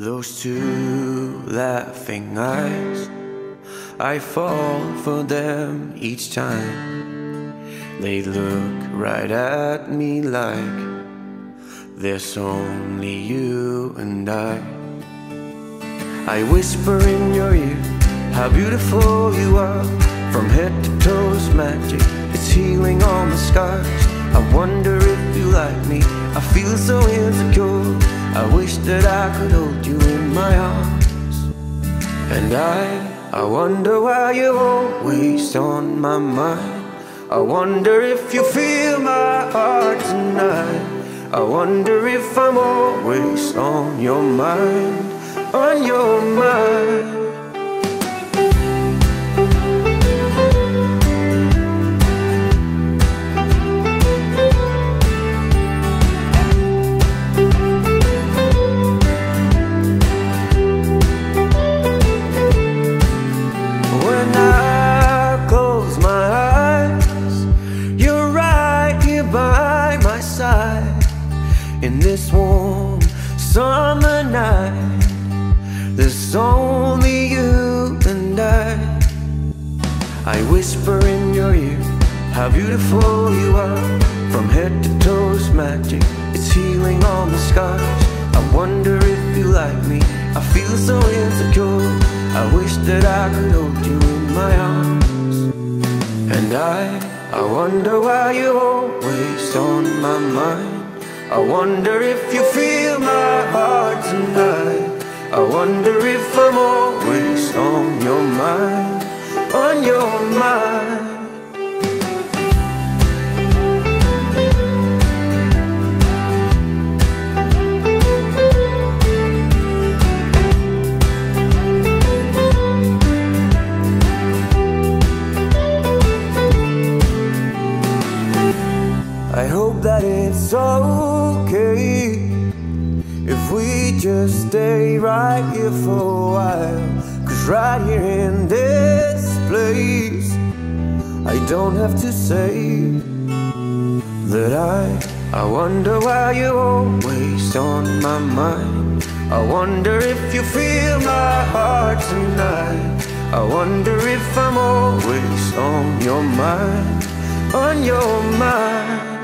Those two laughing eyes, I fall for them each time. They look right at me like there's only you and I. I whisper in your ear how beautiful you are. From head to toes, magic, it's healing all the scars. I wonder if you like me, I feel so insecure. I wish that I could hold you in my arms. And I, I wonder why you're always on my mind. I wonder if you feel my heart tonight. I wonder if I'm always on your mind, on your mind. In this warm summer night, there's only you and I. I whisper in your ear how beautiful you are. From head to toes, magic, it's healing all the scars. I wonder if you like me, I feel so insecure. I wish that I could hold you in my arms. And I, I wonder why you're always on my mind. I wonder if you feel my heart tonight. I wonder if I'm always on your mind, that it's okay if we just stay right here for a while. Cause right here in this place, I don't have to say that I, I wonder why you're always on my mind. I wonder if you feel my heart tonight. I wonder if I'm always on your mind, on your mind.